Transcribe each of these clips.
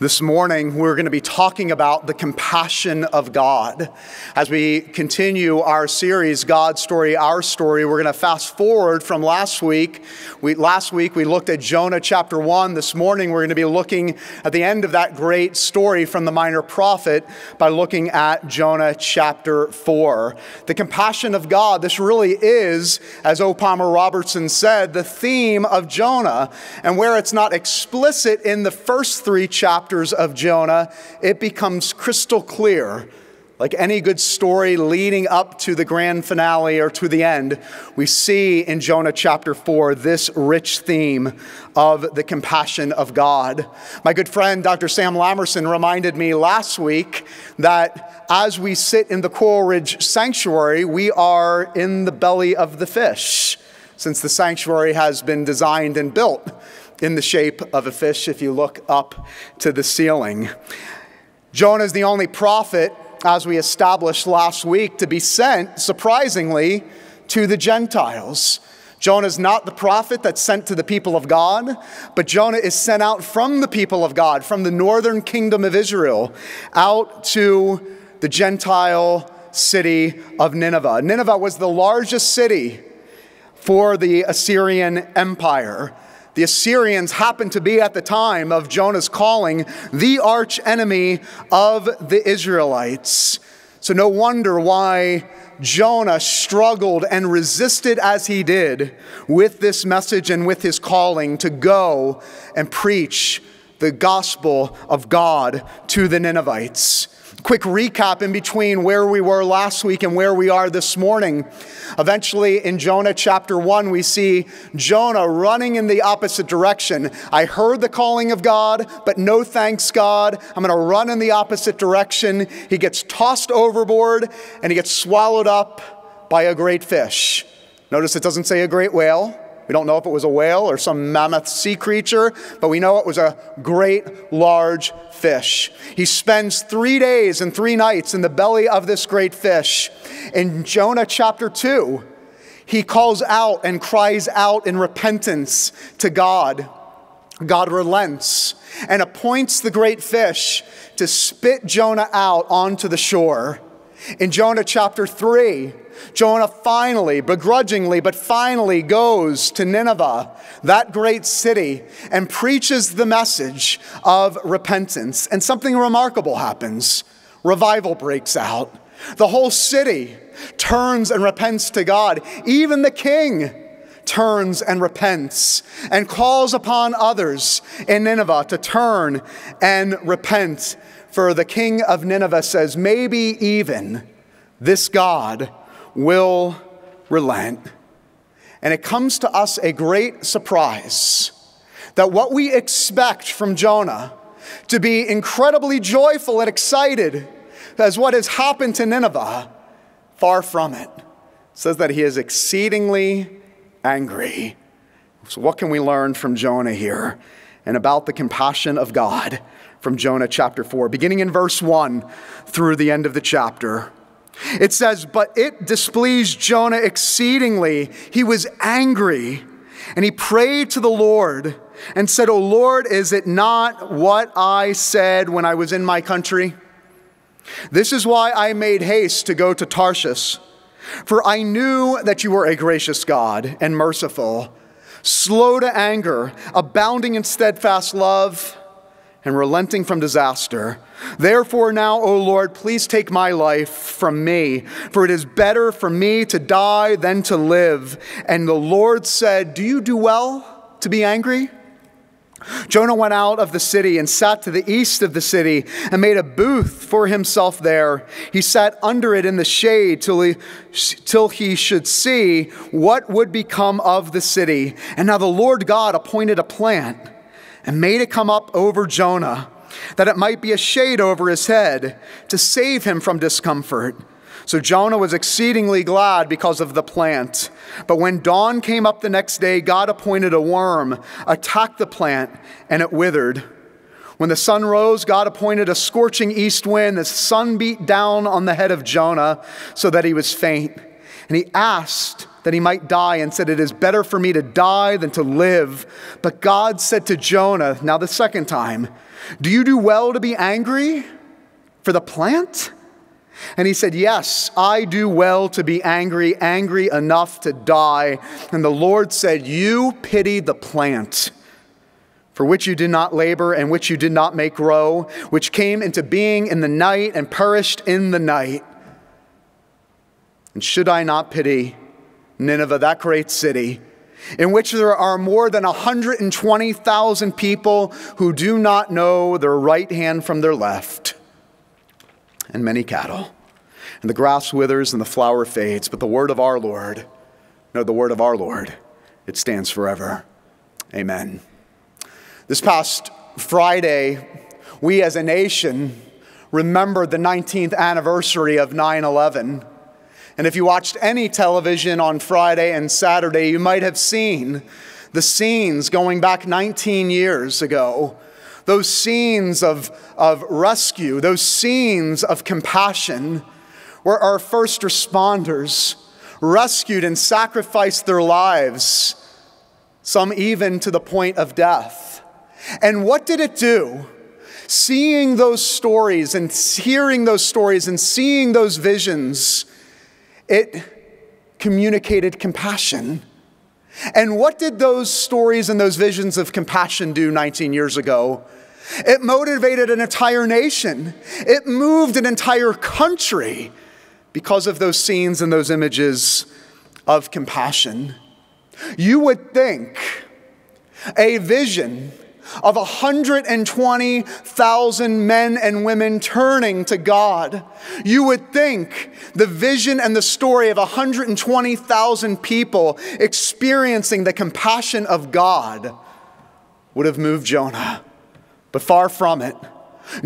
This morning, we're going to be talking about the compassion of God. As we continue our series, God's Story, Our Story, we're going to fast forward from last week. We, last week, we looked at Jonah chapter 1. This morning, we're going to be looking at the end of that great story from the minor prophet by looking at Jonah chapter 4. The compassion of God, this really is, as O. Palmer Robertson said, the theme of Jonah. And where it's not explicit in the first three chapters, chapters of Jonah, it becomes crystal clear. Like any good story leading up to the grand finale or to the end, we see in Jonah chapter 4 this rich theme of the compassion of God. My good friend, Dr. Sam Lamerson, reminded me last week that as we sit in the Coral Ridge Sanctuary, we are in the belly of the fish, since the sanctuary has been designed and built in the shape of a fish if you look up to the ceiling. Jonah is the only prophet, as we established last week, to be sent, surprisingly, to the Gentiles. Jonah is not the prophet that's sent to the people of God, but Jonah is sent out from the people of God, from the northern kingdom of Israel, out to the Gentile city of Nineveh. Nineveh was the largest city for the Assyrian Empire. The Assyrians happened to be at the time of Jonah's calling the arch enemy of the Israelites. So, no wonder why Jonah struggled and resisted as he did with this message and with his calling to go and preach the gospel of God to the Ninevites quick recap in between where we were last week and where we are this morning. Eventually, in Jonah chapter 1, we see Jonah running in the opposite direction. I heard the calling of God, but no thanks, God. I'm going to run in the opposite direction. He gets tossed overboard and he gets swallowed up by a great fish. Notice it doesn't say a great whale. We don't know if it was a whale or some mammoth sea creature, but we know it was a great large fish. He spends three days and three nights in the belly of this great fish. In Jonah chapter 2, he calls out and cries out in repentance to God. God relents and appoints the great fish to spit Jonah out onto the shore. In Jonah chapter 3, Jonah finally, begrudgingly, but finally goes to Nineveh, that great city, and preaches the message of repentance. And something remarkable happens revival breaks out. The whole city turns and repents to God. Even the king turns and repents and calls upon others in Nineveh to turn and repent. For the king of Nineveh says, maybe even this God will relent. And it comes to us a great surprise that what we expect from Jonah to be incredibly joyful and excited as what has happened to Nineveh, far from it. says that he is exceedingly angry. So, what can we learn from Jonah here and about the compassion of God from Jonah chapter 4, beginning in verse 1 through the end of the chapter? It says, But it displeased Jonah exceedingly. He was angry, and he prayed to the Lord and said, O Lord, is it not what I said when I was in my country? This is why I made haste to go to Tarshish, for I knew that you were a gracious God and merciful, slow to anger, abounding in steadfast love and relenting from disaster. Therefore, now, O Lord, please take my life from me, for it is better for me to die than to live. And the Lord said, Do you do well to be angry? Jonah went out of the city and sat to the east of the city and made a booth for himself there. He sat under it in the shade till he, till he should see what would become of the city. And now the Lord God appointed a plant and made it come up over Jonah, that it might be a shade over his head to save him from discomfort. So Jonah was exceedingly glad because of the plant. But when dawn came up the next day, God appointed a worm, attacked the plant, and it withered. When the sun rose, God appointed a scorching east wind. The sun beat down on the head of Jonah so that he was faint. And he asked that he might die and said, It is better for me to die than to live. But God said to Jonah, now the second time, Do you do well to be angry for the plant? And he said, Yes, I do well to be angry, angry enough to die. And the Lord said, You pity the plant for which you did not labor and which you did not make grow, which came into being in the night and perished in the night. And should I not pity Nineveh, that great city, in which there are more than 120,000 people who do not know their right hand from their left, and many cattle? And the grass withers and the flower fades, but the word of our Lord, no, the word of our Lord, it stands forever. Amen. This past Friday, we as a nation remembered the 19th anniversary of 9 11. And if you watched any television on Friday and Saturday, you might have seen the scenes going back 19 years ago. Those scenes of, of rescue, those scenes of compassion, where our first responders rescued and sacrificed their lives, some even to the point of death. And what did it do? Seeing those stories and hearing those stories and seeing those visions, it communicated compassion. And what did those stories and those visions of compassion do 19 years ago? It motivated an entire nation. It moved an entire country because of those scenes and those images of compassion. You would think a vision of 120,000 men and women turning to God. You would think the vision and the story of 120,000 people experiencing the compassion of God would have moved Jonah. But far from it.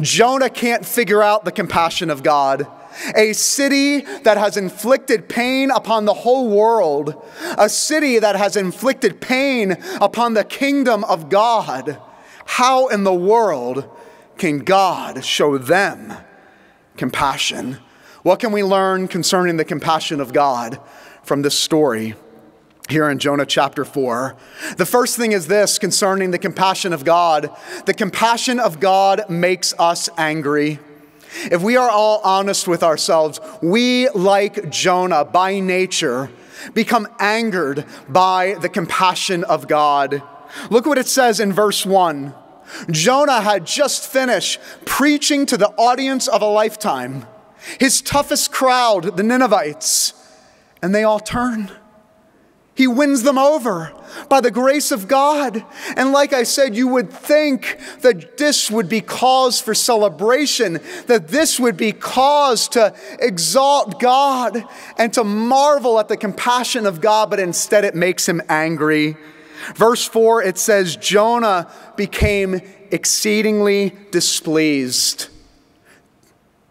Jonah can't figure out the compassion of God. A city that has inflicted pain upon the whole world, a city that has inflicted pain upon the kingdom of God how in the world can God show them compassion? What can we learn concerning the compassion of God from this story? Here in Jonah chapter 4. The first thing is this concerning the compassion of God. The compassion of God makes us angry. If we are all honest with ourselves, we, like Jonah by nature, become angered by the compassion of God. Look what it says in verse 1. Jonah had just finished preaching to the audience of a lifetime, his toughest crowd, the Ninevites, and they all turn. He wins them over by the grace of God. And like I said, you would think that this would be cause for celebration, that this would be cause to exalt God and to marvel at the compassion of God, but instead it makes him angry. Verse 4, it says, Jonah became exceedingly displeased.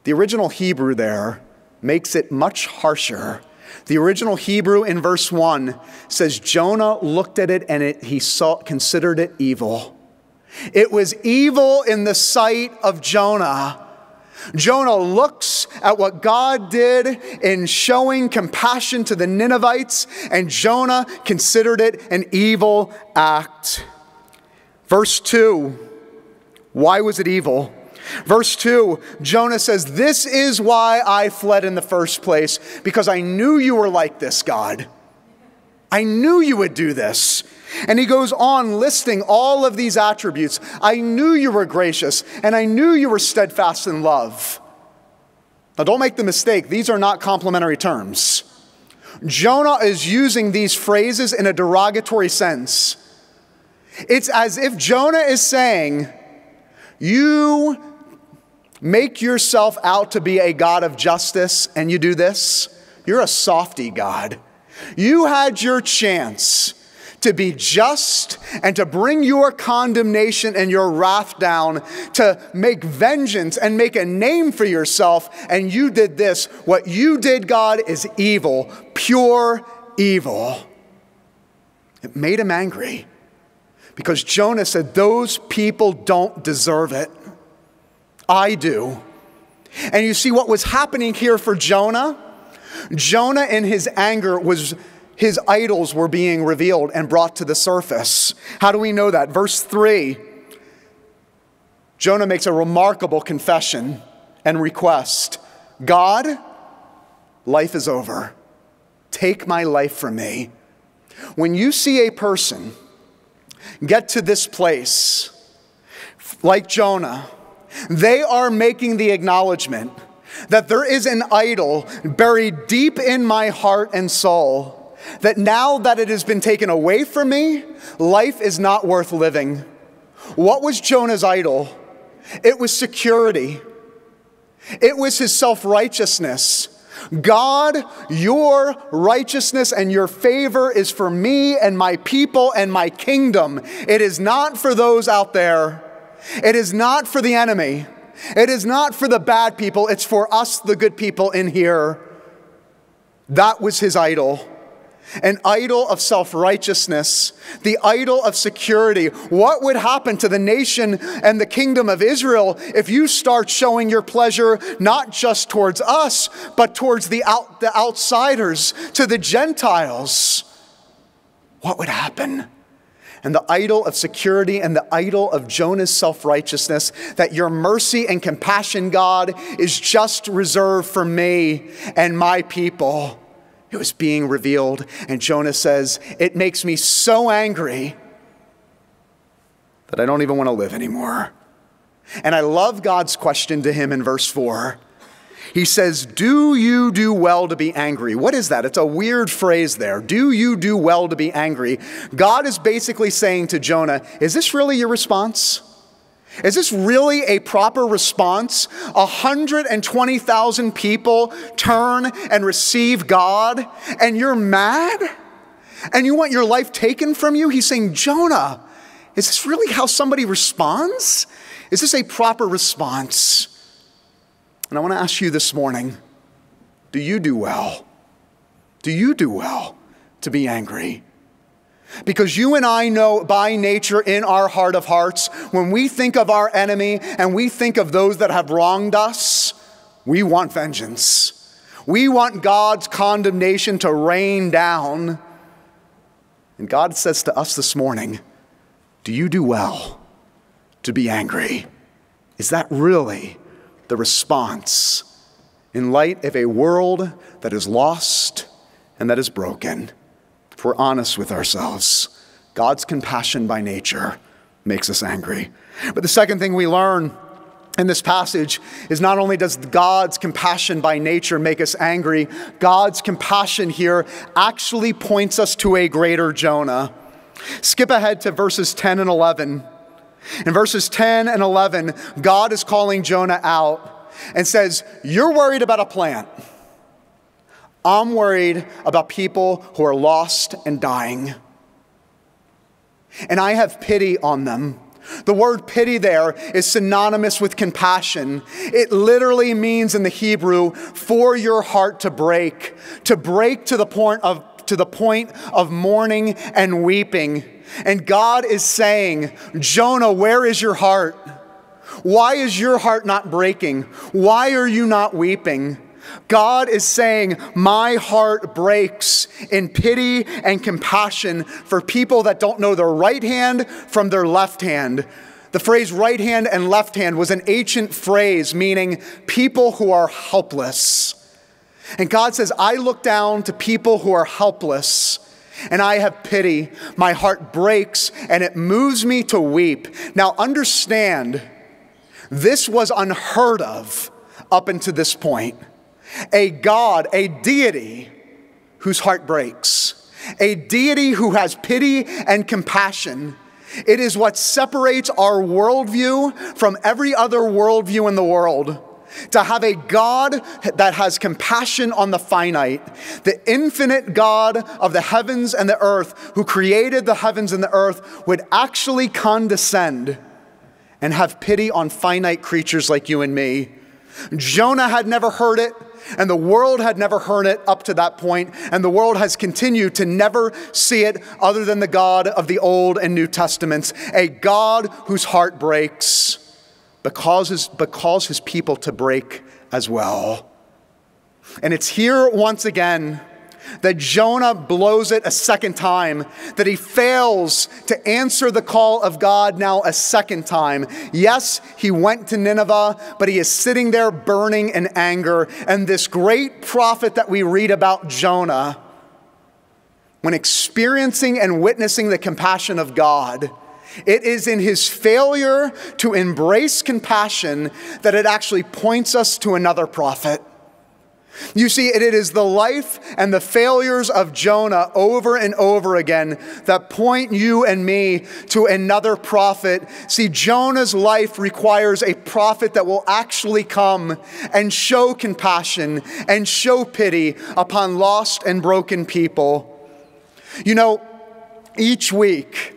The original Hebrew there makes it much harsher. The original Hebrew in verse 1 says Jonah looked at it and it, he saw, considered it evil. It was evil in the sight of Jonah Jonah looks at what God did in showing compassion to the Ninevites, and Jonah considered it an evil act. Verse 2 why was it evil? Verse 2, Jonah says, This is why I fled in the first place, because I knew you were like this, God. I knew you would do this. And he goes on listing all of these attributes. I knew you were gracious, and I knew you were steadfast in love. Now, don't make the mistake, these are not complimentary terms. Jonah is using these phrases in a derogatory sense. It's as if Jonah is saying, You make yourself out to be a God of justice, and you do this. You're a softy God. You had your chance to be just and to bring your condemnation and your wrath down, to make vengeance and make a name for yourself. And you did this. What you did, God, is evil, pure evil. It made him angry because Jonah said, Those people don't deserve it. I do. And you see what was happening here for Jonah? Jonah, in his anger, was his idols were being revealed and brought to the surface. How do we know that? Verse 3 Jonah makes a remarkable confession and request God, life is over. Take my life from me. When you see a person get to this place, like Jonah, they are making the acknowledgement that there is an idol buried deep in my heart and soul, that now that it has been taken away from me, life is not worth living. What was Jonah's idol? It was security, it was his self righteousness. God, your righteousness and your favor is for me and my people and my kingdom. It is not for those out there. It is not for the enemy. It is not for the bad people. It's for us, the good people in here. That was his idol an idol of self righteousness, the idol of security. What would happen to the nation and the kingdom of Israel if you start showing your pleasure not just towards us, but towards the, out, the outsiders, to the Gentiles? What would happen? And the idol of security and the idol of Jonah's self righteousness, that your mercy and compassion, God, is just reserved for me and my people. It was being revealed. And Jonah says, It makes me so angry that I don't even want to live anymore. And I love God's question to him in verse 4. He says, Do you do well to be angry? What is that? It's a weird phrase there. Do you do well to be angry? God is basically saying to Jonah, Is this really your response? Is this really a proper response? 120,000 people turn and receive God, and you're mad? And you want your life taken from you? He's saying, Jonah, is this really how somebody responds? Is this a proper response? And I want to ask you this morning do you do well? Do you do well to be angry? Because you and I know by nature in our heart of hearts, when we think of our enemy and we think of those that have wronged us, we want vengeance. We want God's condemnation to rain down. And God says to us this morning, Do you do well to be angry? Is that really the response in light of a world that is lost and that is broken? If we're honest with ourselves, God's compassion by nature makes us angry. But the second thing we learn in this passage is not only does God's compassion by nature make us angry, God's compassion here actually points us to a greater Jonah. Skip ahead to verses 10 and 11. In verses 10 and 11, God is calling Jonah out and says, You're worried about a plant. I'm worried about people who are lost and dying. And I have pity on them. The word pity there is synonymous with compassion. It literally means in the Hebrew for your heart to break, to break to the point of to the point of mourning and weeping. And God is saying, Jonah, where is your heart? Why is your heart not breaking? Why are you not weeping? God is saying, My heart breaks in pity and compassion for people that don't know their right hand from their left hand. The phrase right hand and left hand was an ancient phrase meaning people who are helpless. And God says, I look down to people who are helpless and I have pity. My heart breaks and it moves me to weep. Now, understand, this was unheard of up until this point a God, a deity whose heart breaks, a deity who has pity and compassion. It is what separates our worldview from every other worldview in the world. To have a God that has compassion on the finite, the infinite God of the heavens and the earth, who created the heavens and the earth, would actually condescend and have pity on finite creatures like you and me. Jonah had never heard it. And the world had never heard it up to that point, and the world has continued to never see it other than the God of the Old and New Testaments, a God whose heart breaks, but causes, but causes his people to break as well. And it's here once again that Jonah blows it a second time, that he fails to answer the call of God now a second time. Yes, he went to Nineveh, but he is sitting there burning in anger. And this great prophet that we read about, Jonah, when experiencing and witnessing the compassion of God, it is in his failure to embrace compassion that it actually points us to another prophet. You see, it is the life and the failures of Jonah over and over again that point you and me to another prophet. See, Jonah's life requires a prophet that will actually come and show compassion and show pity upon lost and broken people. You know, each week,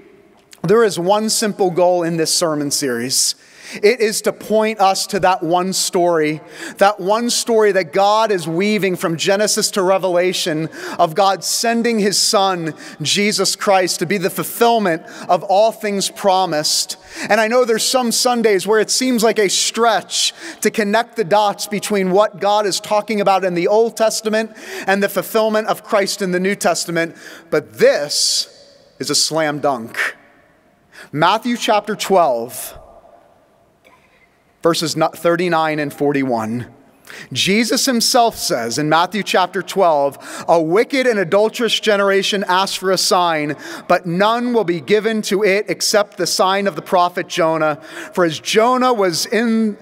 there is one simple goal in this sermon series. It is to point us to that one story, that one story that God is weaving from Genesis to Revelation of God sending his son, Jesus Christ, to be the fulfillment of all things promised. And I know there's some Sundays where it seems like a stretch to connect the dots between what God is talking about in the Old Testament and the fulfillment of Christ in the New Testament, but this is a slam dunk. Matthew chapter 12 verses 39 and 41. Jesus himself says in Matthew chapter 12, A wicked and adulterous generation asks for a sign, but none will be given to it except the sign of the prophet Jonah. For as Jonah was in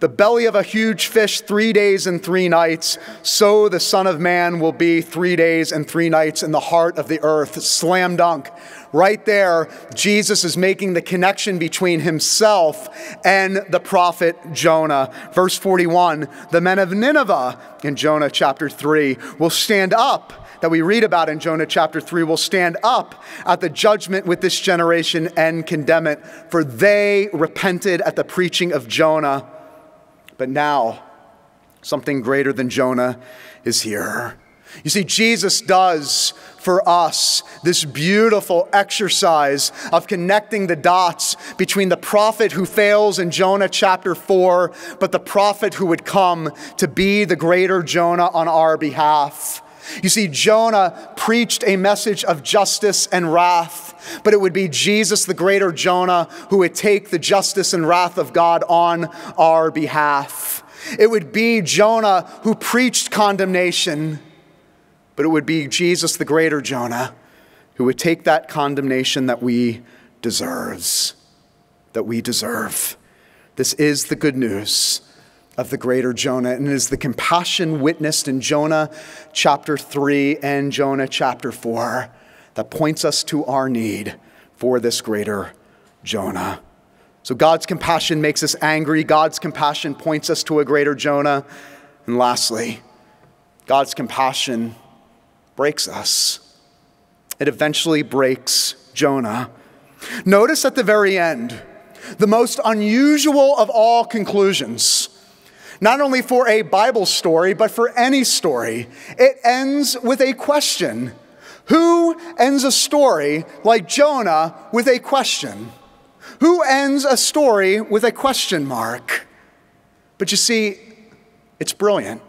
the belly of a huge fish three days and three nights, so the Son of Man will be three days and three nights in the heart of the earth. Slam dunk. Right there, Jesus is making the connection between himself and the prophet Jonah. Verse 41 the men of Nineveh in Jonah chapter 3 will stand up that we read about in Jonah chapter 3 will stand up at the judgment with this generation and condemn it, for they repented at the preaching of Jonah. But now, something greater than Jonah is here. You see, Jesus does for us this beautiful exercise of connecting the dots between the prophet who fails in Jonah chapter 4, but the prophet who would come to be the greater Jonah on our behalf. You see, Jonah preached a message of justice and wrath, but it would be Jesus, the greater Jonah, who would take the justice and wrath of God on our behalf. It would be Jonah who preached condemnation, but it would be Jesus, the greater Jonah, who would take that condemnation that we deserves, that we deserve. This is the good news of the greater Jonah, and it is the compassion witnessed in Jonah chapter 3 and Jonah chapter 4 that points us to our need for this greater Jonah. So God's compassion makes us angry, God's compassion points us to a greater Jonah. And lastly, God's compassion breaks us. It eventually breaks Jonah. Notice at the very end, the most unusual of all conclusions not only for a Bible story, but for any story. It ends with a question. Who ends a story like Jonah with a question? Who ends a story with a question mark? But you see, it's brilliant.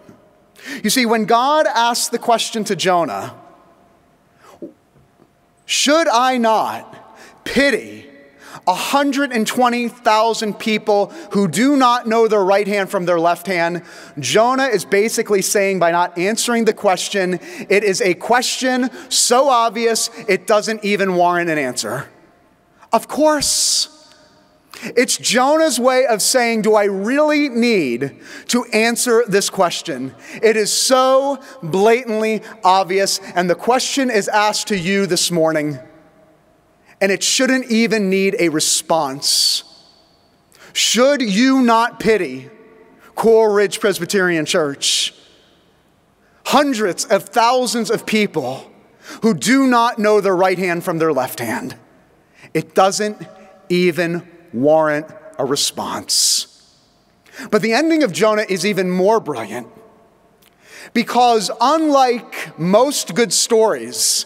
You see, when God asked the question to Jonah, should I not pity 120,000 people who do not know their right hand from their left hand. Jonah is basically saying by not answering the question, it is a question so obvious it doesn't even warrant an answer. Of course. It's Jonah's way of saying, Do I really need to answer this question? It is so blatantly obvious, and the question is asked to you this morning and it shouldn't even need a response. Should you not pity Coral Ridge Presbyterian Church? Hundreds of thousands of people who do not know their right hand from their left hand. It doesn't even warrant a response. But the ending of Jonah is even more brilliant because, unlike most good stories,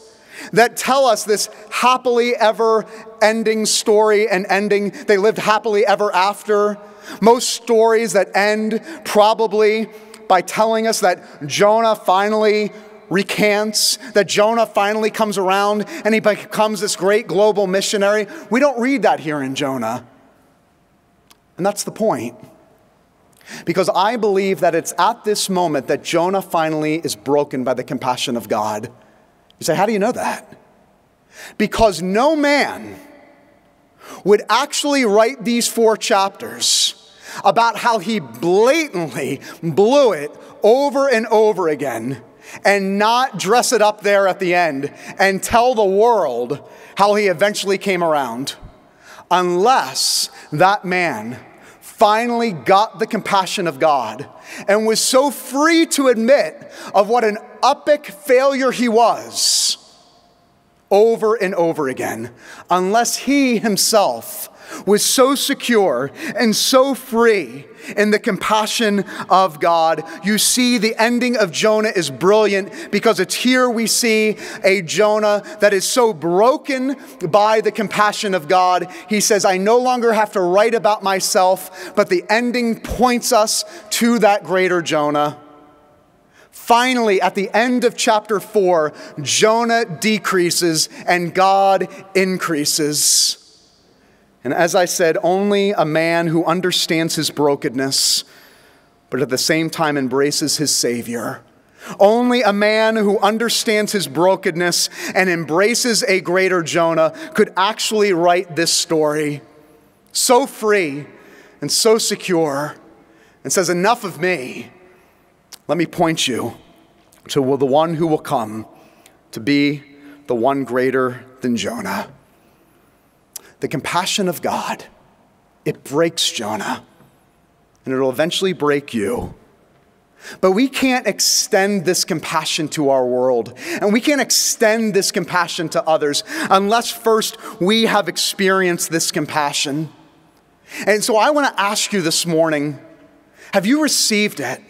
that tell us this happily ever ending story and ending. They lived happily ever after. Most stories that end probably by telling us that Jonah finally recants, that Jonah finally comes around and he becomes this great global missionary. We don't read that here in Jonah. And that's the point. Because I believe that it's at this moment that Jonah finally is broken by the compassion of God. You say, How do you know that? Because no man would actually write these four chapters about how he blatantly blew it over and over again and not dress it up there at the end and tell the world how he eventually came around unless that man finally got the compassion of God and was so free to admit of what an epic failure he was over and over again, unless he himself was so secure and so free in the compassion of God. You see, the ending of Jonah is brilliant because it's here we see a Jonah that is so broken by the compassion of God. He says, I no longer have to write about myself, but the ending points us to that greater Jonah. Finally, at the end of chapter 4, Jonah decreases and God increases. And as I said, only a man who understands his brokenness, but at the same time embraces his Savior. Only a man who understands his brokenness and embraces a greater Jonah could actually write this story so free and so secure and says, Enough of me. Let me point you to the one who will come to be the one greater than Jonah the compassion of God, it breaks Jonah, and it'll eventually break you. But we can't extend this compassion to our world, and we can't extend this compassion to others unless first we have experienced this compassion. And so I want to ask you this morning have you received it?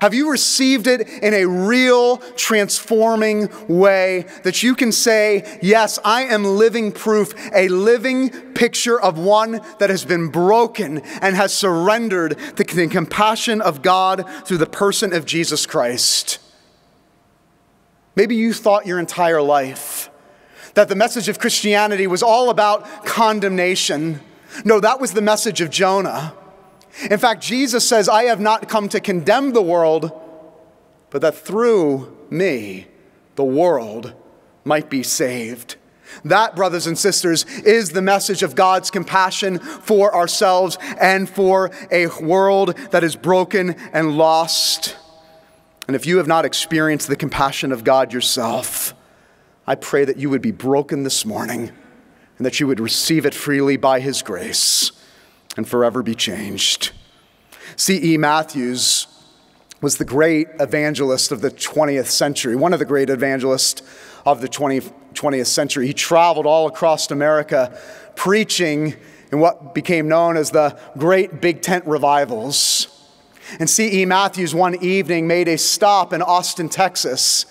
Have you received it in a real transforming way that you can say, Yes, I am living proof, a living picture of one that has been broken and has surrendered the compassion of God through the person of Jesus Christ? Maybe you thought your entire life that the message of Christianity was all about condemnation. No, that was the message of Jonah. In fact, Jesus says, I have not come to condemn the world, but that through me, the world might be saved. That, brothers and sisters, is the message of God's compassion for ourselves and for a world that is broken and lost. And if you have not experienced the compassion of God yourself, I pray that you would be broken this morning and that you would receive it freely by His grace and forever be changed. C.E. Matthews was the great evangelist of the 20th century, one of the great evangelists of the 20, 20th century. He traveled all across America preaching in what became known as the Great Big Tent Revivals. And C.E. Matthews one evening made a stop in Austin, Texas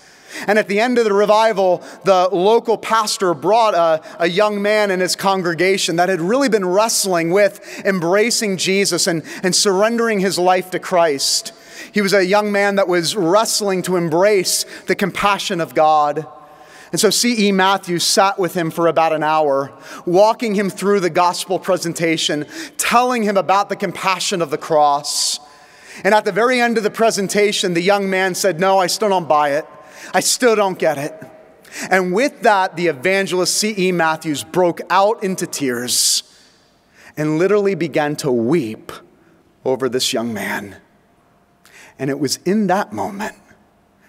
and at the end of the revival, the local pastor brought a, a, young man in his congregation that had really been wrestling with embracing Jesus and, and surrendering his life to Christ. He was a young man that was wrestling to embrace the compassion of God. And so C.E. Matthews sat with him for about an hour, walking him through the gospel presentation, telling him about the compassion of the cross. And at the very end of the presentation, the young man said, No, I still don't buy it. I still don't get it. And with that, the evangelist C.E. Matthews broke out into tears and literally began to weep over this young man. And it was in that moment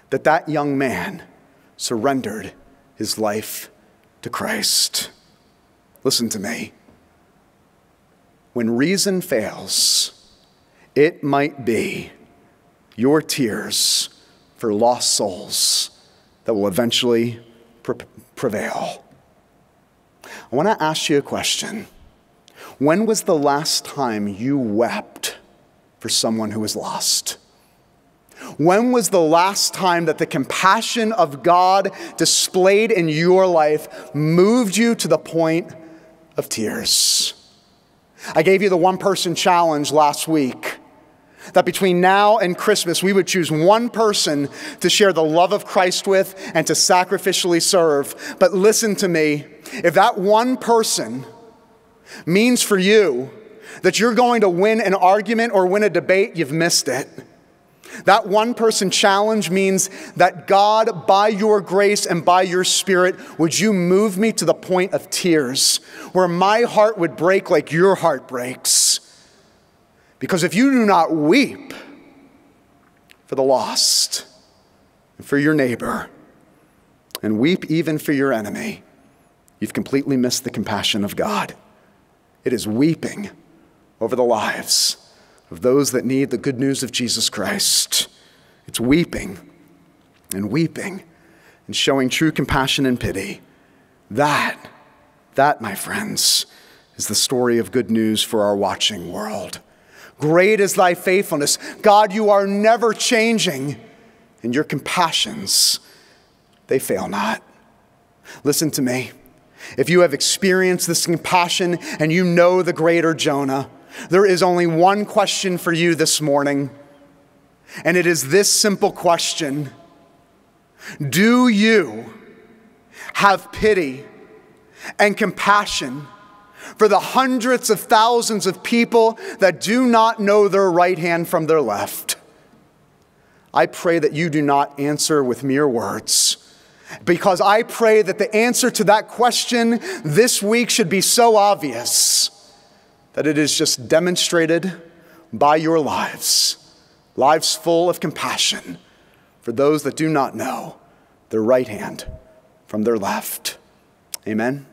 that that young man surrendered his life to Christ. Listen to me. When reason fails, it might be your tears for lost souls that will eventually pre- prevail. I want to ask you a question. When was the last time you wept for someone who was lost? When was the last time that the compassion of God displayed in your life moved you to the point of tears? I gave you the one person challenge last week that between now and Christmas, we would choose one person to share the love of Christ with and to sacrificially serve. But listen to me if that one person means for you that you're going to win an argument or win a debate, you've missed it. That one person challenge means that God, by your grace and by your spirit, would you move me to the point of tears, where my heart would break like your heart breaks. Because if you do not weep for the lost, and for your neighbor, and weep even for your enemy, you've completely missed the compassion of God. It is weeping over the lives of those that need the good news of Jesus Christ. It's weeping and weeping and showing true compassion and pity. That, that, my friends, is the story of good news for our watching world. Great is thy faithfulness. God, you are never changing, and your compassions, they fail not. Listen to me. If you have experienced this compassion and you know the greater Jonah, there is only one question for you this morning, and it is this simple question Do you have pity and compassion for the hundreds of thousands of people that do not know their right hand from their left? I pray that you do not answer with mere words. Because I pray that the answer to that question this week should be so obvious that it is just demonstrated by your lives, lives full of compassion for those that do not know their right hand from their left. Amen.